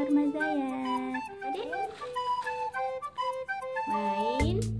kembar Mazaya Adik Main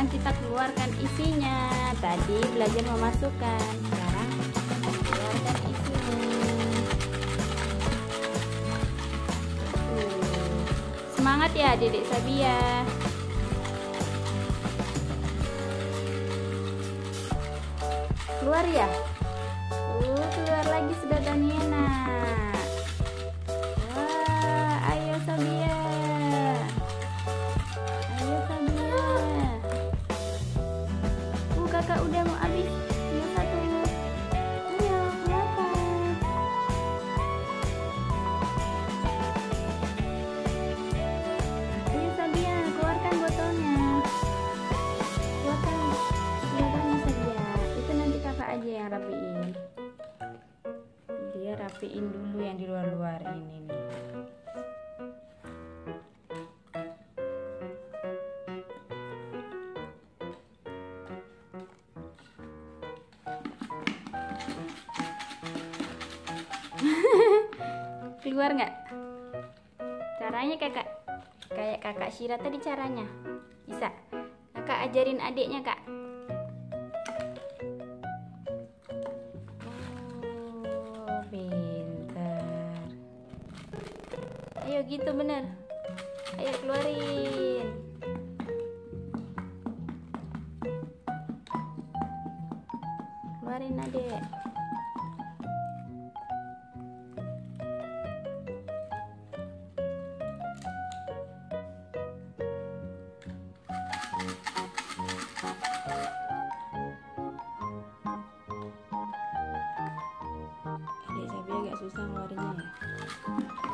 Sekarang kita keluarkan isinya. Tadi belajar memasukkan. Sekarang keluarkan isinya. Semangat ya, Dedek Sabia. Keluar ya? Uh, keluar lagi rapiin dulu yang di luar-luar ini nih. Keluar nggak? Caranya kakak kayak kakak Shira tadi caranya. Bisa. Kakak ajarin adiknya kak. Gitu bener. Ayo keluarin. Keluarin adek. susah ngeluarinnya ya